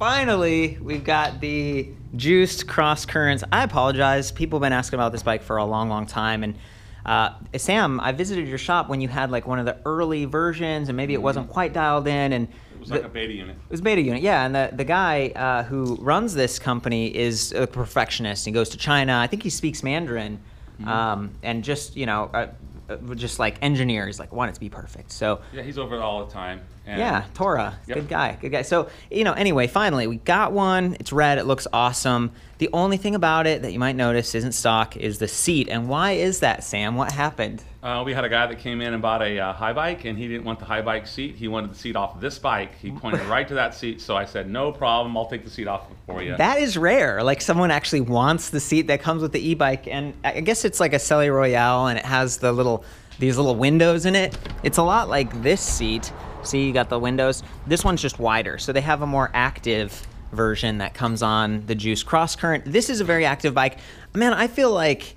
finally, we've got the juiced cross currents. I apologize. People have been asking about this bike for a long, long time. And uh, Sam, I visited your shop when you had like one of the early versions, and maybe it wasn't quite dialed in. And It was like a beta unit. it was beta unit, yeah. And the, the guy uh, who runs this company is a perfectionist. He goes to China. I think he speaks Mandarin, um, and just you know, uh, uh, just like engineer. He's like, want it to be perfect. So Yeah, he's over it all the time. And yeah, Tora, Yep. good guy, good guy. So you know, anyway, finally we got one. It's red. It looks awesome. The only thing about it that you might notice isn't stock is the seat. And why is that, Sam? What happened? Uh, we had a guy that came in and bought a uh, Haibike, and he didn't want the Haibike seat. He wanted the seat off this bike. He pointed right to that seat, so I said, "No problem. I'll take the seat off for you." That is rare. Like someone actually wants the seat that comes with the e-bike, and I guess it's like a Selle Royal, and it has the little these little windows in it. It's a lot like this seat. See, you got the windows. This one's just wider, so they have a more active version that comes on the Juice Cross Current. This is a very active bike. Man, I feel like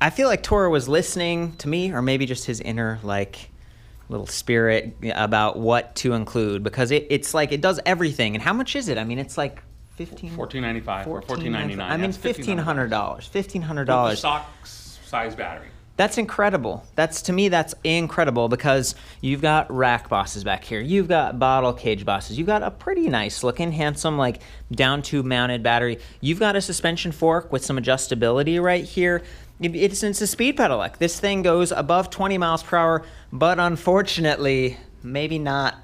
I feel like Tora was listening to me, or maybe just his inner like little spirit about what to include because it, it's like it does everything. And how much is it? I mean, it's like fifteen. Fourteen ninety five or fourteen ninety nine. I mean, fifteen hundred dollars. Fifteen hundred With the dollars. stock s- size battery. That's incredible. That's to me, that's incredible because you've got rack bosses back here. You've got bottle cage bosses. You've got a pretty nice looking, handsome, like down tube mounted battery. You've got a suspension fork with some adjustability right here. It's, it's a speed pedelec. This thing goes above 20 miles per hour, but unfortunately, maybe not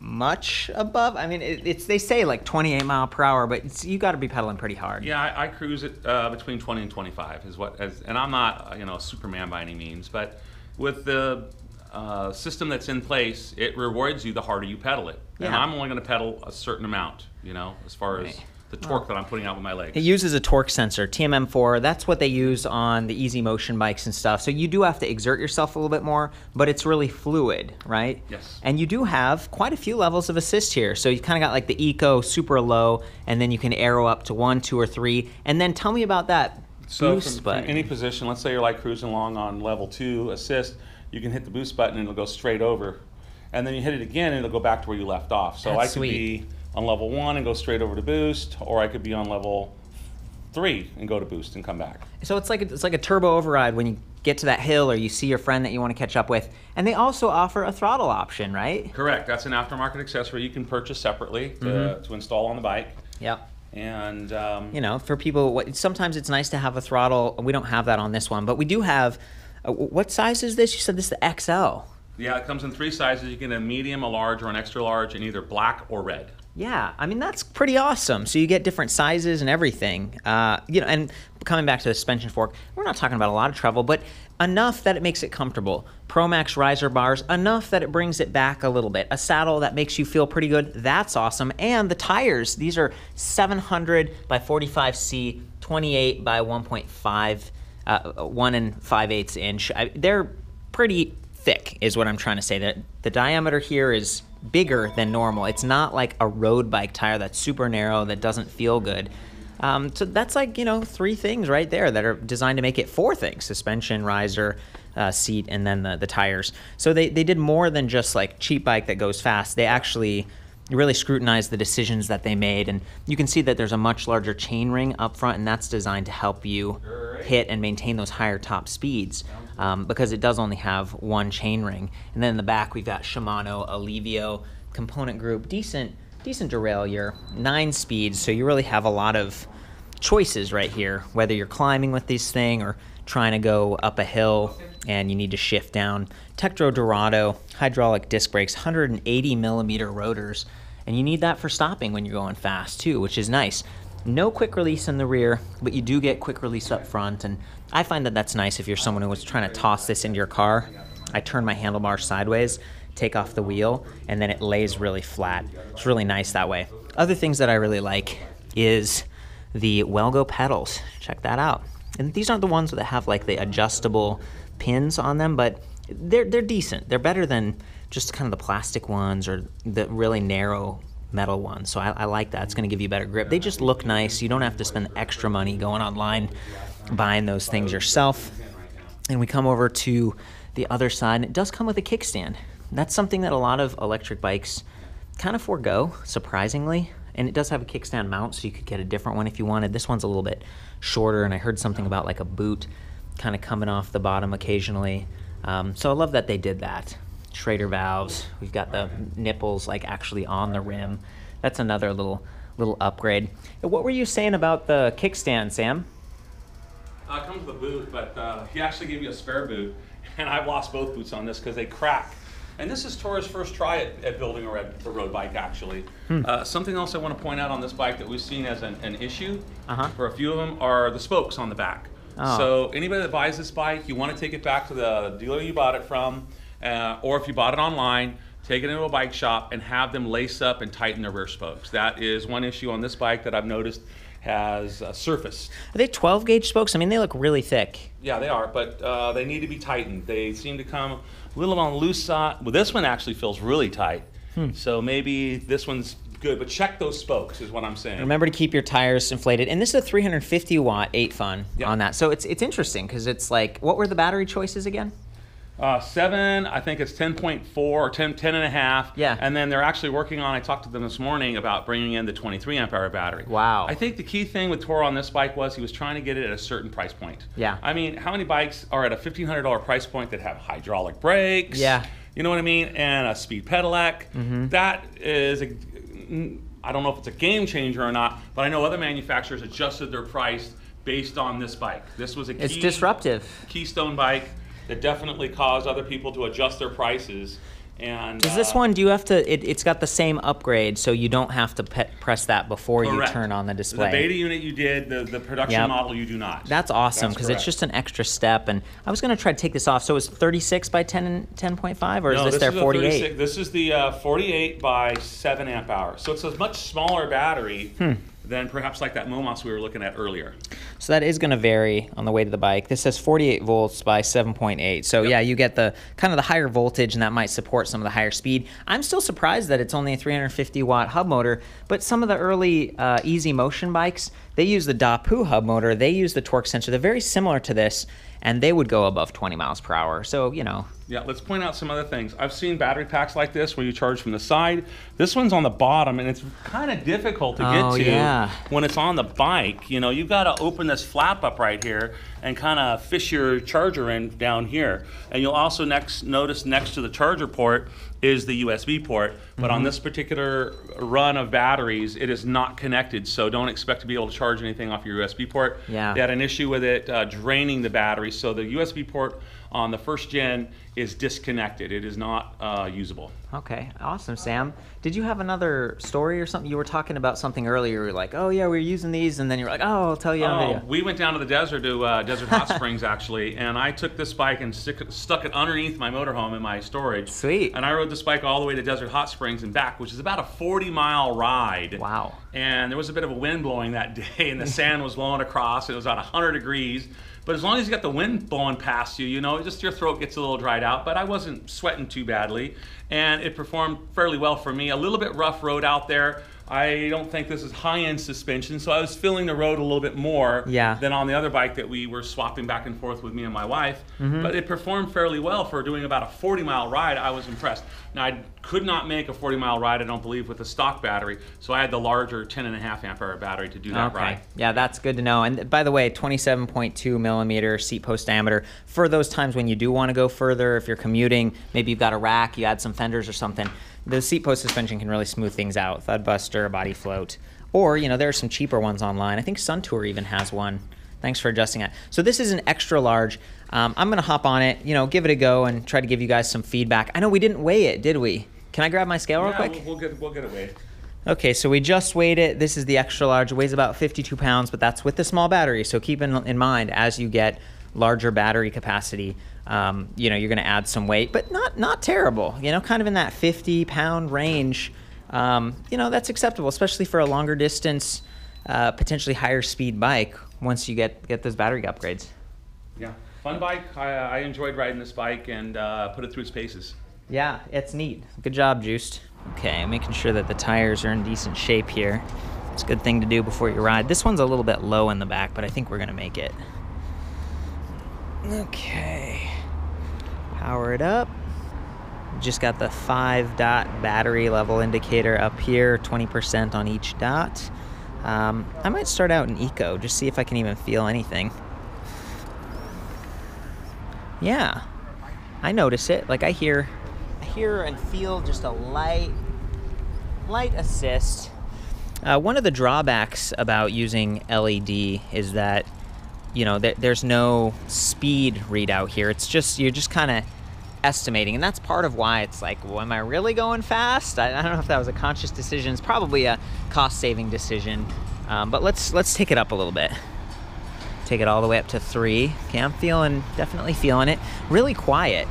much above. I mean, it, it's they say like 28 mile per hour, but it's, you got to be pedaling pretty hard. Yeah, I, I cruise it uh, between 20 and 25 is what, as, and I'm not, uh, you know, a Superman by any means, but with the uh, system that's in place, it rewards you the harder you pedal it. yeah. And I'm only going to pedal a certain amount, you know, as far as Right. The torque that I'm putting out with my legs. It uses a torque sensor, TMM4. That's what they use on the easy motion bikes and stuff. So you do have to exert yourself a little bit more, but it's really fluid, right? Yes. And you do have quite a few levels of assist here. So you kind of got like the eco super low, and then you can arrow up to one, two, or three. And then tell me about that So boost from, from any position, let's say you're like cruising along on level two assist, you can hit the boost button and it'll go straight over, and then you hit it again and it'll go back to where you left off. So That's I could sweet. be on level one and go straight over to boost, or I could be on level three and go to boost and come back. So it's like a, it's like a turbo override when you get to that hill or you see your friend that you want to catch up with. And they also offer a throttle option, right? Correct. That's an aftermarket accessory you can purchase separately to, Mm-hmm. to install on the bike. Yeah. And um, you know, for people, what, sometimes it's nice to have a throttle. We don't have that on this one, but we do have. Uh, what size is this? You said this is the XL. yeah, it comes in three sizes. You get a medium, a large, or an extra large in either black or red. Yeah, I mean that's pretty awesome. So you get different sizes and everything. Uh, you know, and coming back to the suspension fork, we're not talking about a lot of trouble, but enough that it makes it comfortable. Promax riser bars, enough that it brings it back a little bit. A saddle that makes you feel pretty good. That's awesome. And the tires, these are 700 by 45C, 28 by 1.5, uh, one and five eighths inch. I, they're pretty thick, is what I'm trying to say. That the diameter here is bigger than normal. It's not like a road bike tire that's super narrow that doesn't feel good. Um, so that's like you know three things right there that are designed to make it four things: suspension, riser, uh, seat, and then the, the tires. So they they did more than just like cheap bike that goes fast. They actually really scrutinized the decisions that they made, and you can see that there's a much larger chain ring up front, and that's designed to help you hit and maintain those higher top speeds um, because it does only have one chain ring. And then in the back, we've got Shimano Alivio component group, decent, decent derailleur, nine speeds. So you really have a lot of choices right here, whether you're climbing with this thing or trying to go up a hill and you need to shift down. Tektro Dorado hydraulic disc brakes, 180 millimeter rotors, and you need that for stopping when you're going fast too, which is nice. No quick release in the rear, but you do get quick release up front, and I find that that's nice if you're someone who was trying to toss this into your car. I turn my handlebar sideways, take off the wheel, and then it lays really flat. It's really nice that way. Other things that I really like is the Wellgo pedals. Check that out. And these aren't the ones that have like the adjustable pins on them, but they're they're decent. They're better than just kind of the plastic ones or the really narrow metal ones. So I, I like that. It's going to give you better grip. They just look nice. You don't have to spend extra money going online buying those things yourself. And we come over to the other side, and it does come with a kickstand. That's something that a lot of electric bikes kind of forego, surprisingly. and it does have a kickstand mount, so you could get a different one if you wanted. This one's a little bit shorter, and I heard something about like a boot kind of coming off the bottom occasionally. Um, so I love that they did that. Schrader valves. We've got the nipples like actually on the rim. That's another little little upgrade. What were you saying about the kickstand, Sam? Uh, comes with a boot, but uh, he actually gave you a spare boot, and I've lost both boots on this because they crack. And this is Tora's first try at, at building a, red, a road bike, actually. Hmm. Uh, something else I want to point out on this bike that we've seen as an, an issue Uh-huh. for a few of them are the spokes on the back. Oh. So anybody that buys this bike, you want to take it back to the dealer you bought it from, uh, or if you bought it online, take it into a bike shop and have them lace up and tighten the rear spokes. That is one issue on this bike that I've noticed has uh, surfaced. Are they 12 gauge spokes? I mean, they look really thick. Yeah, they are, but uh, they need to be tightened. They seem to come a little on the loose side. Well, this one actually feels really tight. Hmm. So maybe this one's good, but check those spokes is what I'm saying. Remember to keep your tires inflated. And this is a 350 watt 8Fun Yeah. on that. So it's it's interesting because it's like, what were the battery choices again? Uh, seven, I think it's 10.4 or 10, 10 and a half. Yeah. And then they're actually working on, I talked to them this morning about bringing in the 23 amp hour battery. Wow. I think the key thing with Tora on this bike was he was trying to get it at a certain price point. Yeah. I mean, how many bikes are at a $1,500 price point that have hydraulic brakes? Yeah. Mm-hmm. You know what I mean? And a speed pedelec. That is a, I don't know if it's a game changer or not, but I know other manufacturers adjusted their price based on this bike. This was a key It's disruptive. Keystone bike that definitely caused other people to adjust their prices. And Does this uh, one, do you have to, it, it's got the same upgrade, so you don't have to pe- press that before you turn on the display. The beta unit you did, the, the production Yep. model you do not. That's awesome because it's just an extra step. And I was going to try to take this off. So it's 36 by 10 and 10.5, or is this, this their is 48? This is the uh, 48 by 7 amp hour. So it's a much smaller battery Hmm. Than perhaps like that Momos we were looking at earlier. So that is going to vary on the way to the bike. This says 48 volts by 7.8. So yeah, you get the kind of the higher voltage, and that might support some of the higher speed. I'm still surprised that it's only a 350 watt hub motor, but some of the early uh, easy motion bikes they use the Dapu hub motor. They use the torque sensor. They're very similar to this, and they would go above 20 miles per hour. So you know, Yeah, let's point out some other things. I've seen battery packs like this where you charge from the side. This one's on the bottom, and it's kind of difficult to Oh, get to yeah. when it's on the bike. You know, you've got to open this flap up right here and kind of fish your charger in down here. And you'll also next notice next to the charger port is the USB port. But Mm-hmm. on this particular run of batteries, it is not connected. So don't expect to be able to charge anything off your USB port. Yeah. They had an issue with it uh, draining the battery. So the USB port on the first gen is disconnected. It is not uh, usable. Okay, awesome, Sam. Did you have another story or something? You were talking about something earlier. You were like, "Oh yeah, we are using these," and then you're like, "Oh, I'll tell you on Oh, video." we went down to the desert to uh, Desert Hot Springs actually, and I took this bike and stick, stuck it underneath my motorhome in my storage. Sweet. And I rode this bike all the way to Desert Hot Springs and back, which is about a 40 mile ride. Wow. And there was a bit of a wind blowing that day, and the sand was blowing across. And it was about 100 degrees. But as long as you got the wind blowing past you, you know, just your throat gets a little dried out. But I wasn't sweating too badly, and it performed fairly well for me. A little bit rough road out there. I don't think this is high-end suspension, so I was feeling the road a little bit more Yeah. than on the other bike that we were swapping back and forth with me and my wife. Mm-hmm. But it performed fairly well for doing about a 40 mile ride. I was impressed. Now, I could not make a 40 mile ride, I don't believe, with a stock battery. So I had the larger 10.5 amp hour battery to do that Okay. ride. Yeah, that's good to know. And by the way, 27.2 millimeter seat post diameter for those times when you do want to go further. If you're commuting, maybe you've got a rack, you add some fenders or something. The seat post suspension can really smooth things out. Thudbuster, Body Float, or you know there are some cheaper ones online. I think Suntour even has one. Thanks for adjusting that. So this is an extra large. Um, I'm gonna hop on it, you know, give it a go and try to give you guys some feedback. I know we didn't weigh it, did we? Can I grab my scale real Yeah, quick? We'll, we'll get we'll get it weighed. Okay, so we just weighed it. This is the extra large. It weighs about 52 pounds, but that's with the small battery. So keep in, in mind as you get larger battery capacity, um, you know, you're going to add some weight, but not not terrible. You know, kind of in that 50 pound range. Um, you know, that's acceptable, especially for a longer distance, uh, potentially higher speed bike. Once you get get those battery upgrades. Yeah, fun bike. I, I enjoyed riding this bike and uh, put it through its paces. Yeah, it's neat. Good job, Juiced. Okay, making sure that the tires are in decent shape here. It's a good thing to do before you ride. This one's a little bit low in the back, but I think we're gonna make it. Okay. Power it up. just got the five dot battery level indicator up here, 20% on each dot. Um, I might start out in eco, just see if I can even feel anything. Yeah, I notice it. Like I hear, I hear and feel just a light, light assist. Uh, one of the drawbacks about using LED is that, you know, th- there's no speed readout here. It's just you're just kind of estimating, and that's part of why it's like, well, am I really going fast? I, I don't know if that was a conscious decision. It's probably a cost-saving decision, um, but let's let's take it up a little bit. Take it all the way up to three. Okay, I'm feeling definitely feeling it. Really quiet.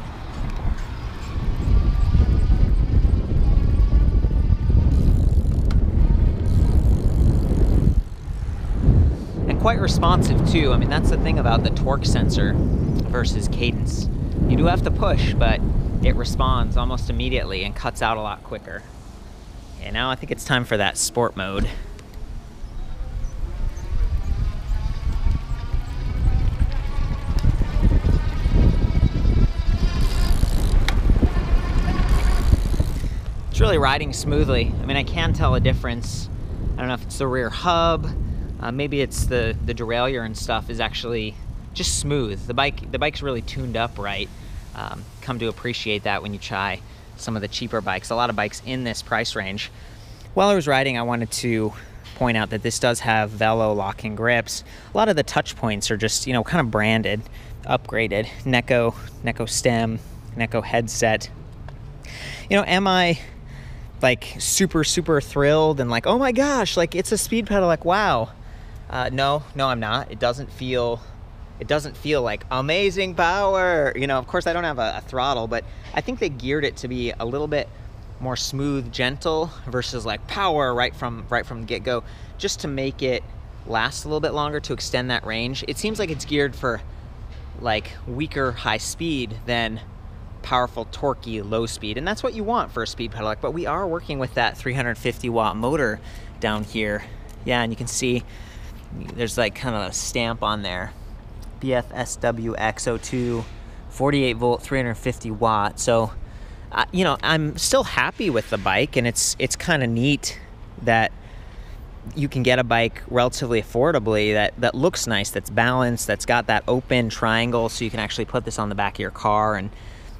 Quite responsive too. I mean, that's the thing about the torque sensor versus cadence. You do have to push, but it responds almost immediately and cuts out a lot quicker. And now I think it's time for that sport mode. It's really riding smoothly. I mean, I can tell a difference. I don't know if it's the rear hub, uh, maybe it's the the derailleur and stuff is actually just smooth. The bike the bike's really tuned up right. Um, come to appreciate that when you try some of the cheaper bikes. A lot of bikes in this price range. While I was riding, I wanted to point out that this does have Velo locking grips. A lot of the touch points are just you know kind of branded, upgraded. Neco Neco stem, Neco headset. You know, am I like super super thrilled and like oh my gosh like it's a speed pedal like wow uh, no no i'm not it doesn't feel it doesn't feel like amazing power you know of course i don't have a, a throttle but i think they geared it to be a little bit more smooth gentle versus like power right from right from get-go just to make it last a little bit longer to extend that range it seems like it's geared for like weaker high speed than powerful, torquey, low speed. And that's what you want for a speed pedelec. But we are working with that 350 watt motor down here. Yeah, and you can see there's like kind of a stamp on there. BFSWX02, 48 volt, 350 watt. So, uh, you know, I'm still happy with the bike, and it's it's kind of neat that you can get a bike relatively affordably that that looks nice, that's balanced, that's got that open triangle, so you can actually put this on the back of your car and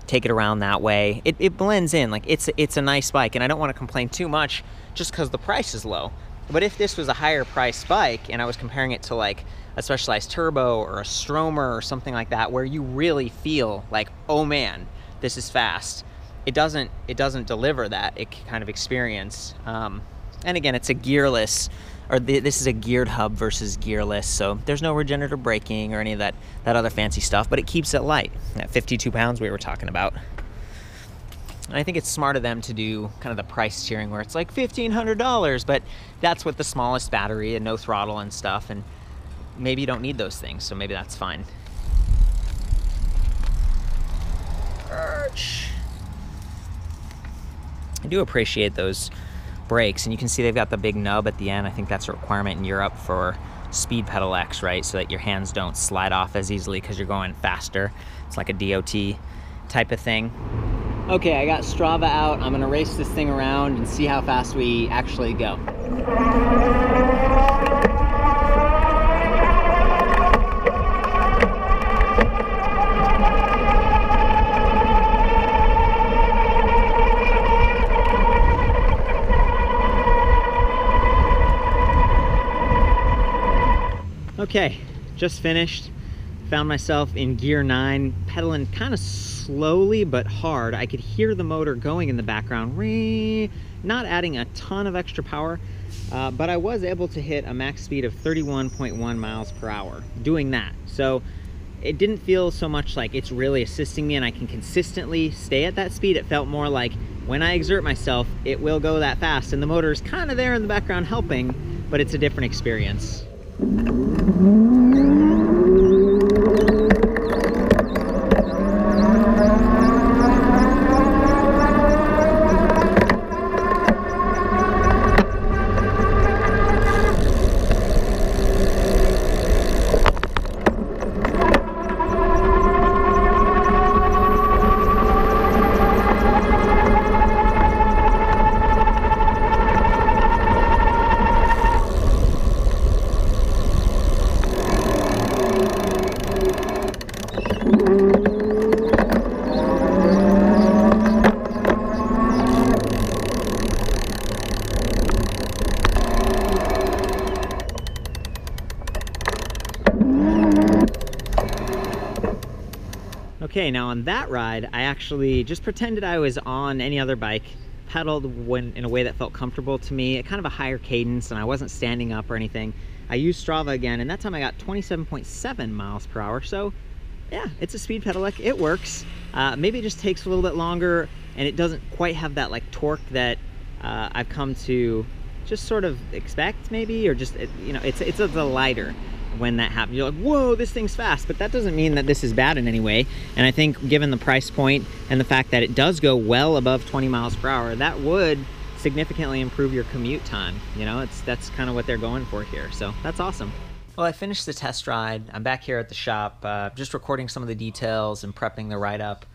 take it around that way. It, it blends in like it's it's a nice bike, and I don't want to complain too much just because the price is low. But if this was a higher price bike and I was comparing it to like a specialized turbo or a Stromer or something like that, where you really feel like, oh man, this is fast. It doesn't it doesn't deliver that kind of experience. Um, and again, it's a gearless or this is a geared hub versus gearless, so there's no regenerative braking or any of that that other fancy stuff, but it keeps it light. At 52 pounds we were talking about. And I think it's smart of them to do kind of the price tiering where it's like $1,500, but that's with the smallest battery and no throttle and stuff, and maybe you don't need those things, so maybe that's fine. I do appreciate those brakes and you can see they've got the big nub at the end. I think that's a requirement in Europe for speed pedelecs, right? So that your hands don't slide off as easily because you're going faster. It's like a DOT type of thing. Okay, I got Strava out. I'm gonna race this thing around and see how fast we actually go. Okay, just finished. Found myself in gear nine, pedaling kind of slowly but hard. I could hear the motor going in the background, not adding a ton of extra power, uh, but I was able to hit a max speed of 31.1 miles per hour doing that. So it didn't feel so much like it's really assisting me and I can consistently stay at that speed. It felt more like when I exert myself, it will go that fast and the motor is kind of there in the background helping, but it's a different experience. Okay, now on that ride, I actually just pretended I was on any other bike, pedaled when in a way that felt comfortable to me, at kind of a higher cadence, and I wasn't standing up or anything. I used Strava again, and that time I got 27.7 miles per hour. So, yeah, it's a speed pedelec. It works. Uh, maybe it just takes a little bit longer, and it doesn't quite have that like torque that uh, I've come to just sort of expect, maybe, or just you know, it's it's a lighter when that happens. You're like, whoa, this thing's fast, but that doesn't mean that this is bad in any way. And I think given the price point and the fact that it does go well above 20 miles per hour, that would significantly improve your commute time. You know, it's that's kind of what they're going for here. So that's awesome. Well, I finished the test ride. I'm back here at the shop, uh, just recording some of the details and prepping the write up.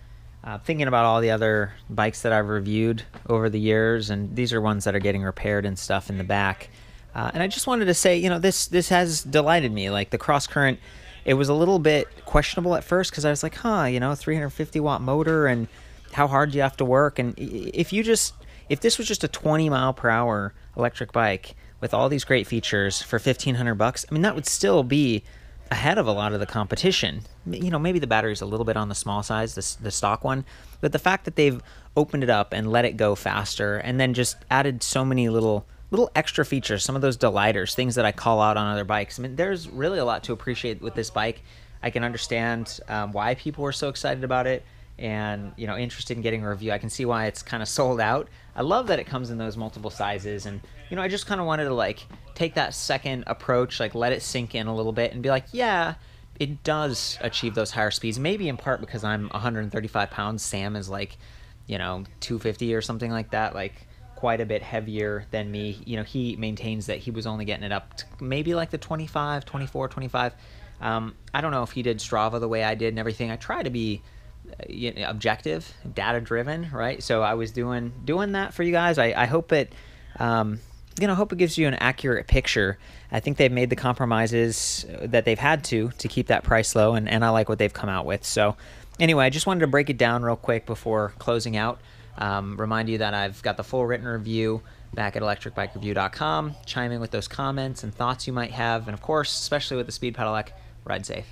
Uh, thinking about all the other bikes that I've reviewed over the years, and these are ones that are getting repaired and stuff in the back. Uh, and I just wanted to say, you know, this this has delighted me. Like the cross current, it was a little bit questionable at first because I was like, huh, you know, 350 watt motor and how hard do you have to work? And if you just if this was just a 20 mile per hour electric bike with all these great features for 1500 bucks, I mean that would still be ahead of a lot of the competition. You know, maybe the battery's a little bit on the small size, the, the stock one, but the fact that they've opened it up and let it go faster and then just added so many little little extra features, some of those delighters, things that I call out on other bikes. I mean, there's really a lot to appreciate with this bike. I can understand um, why people were so excited about it and you know interested in getting a review. I can see why it's kind of sold out. I love that it comes in those multiple sizes, and you know I just kind of wanted to like take that second approach, like let it sink in a little bit, and be like, yeah, it does achieve those higher speeds. Maybe in part because I'm 135 pounds. Sam is like, you know, 250 or something like that. Like quite a bit heavier than me. You know, he maintains that he was only getting it up maybe like the 25, 24, 25. Um, I don't know if he did Strava the way I did and everything. I try to be uh, you know, objective, data driven, right? So I was doing doing that for you guys. I, I hope it, um, you know, hope it gives you an accurate picture. I think they've made the compromises that they've had to to keep that price low, and, and I like what they've come out with. So anyway, I just wanted to break it down real quick before closing out. Um, remind you that I've got the full written review back at electricbikereview.com. Chime in with those comments and thoughts you might have. And of course, especially with the Speed Pedelec, ride safe.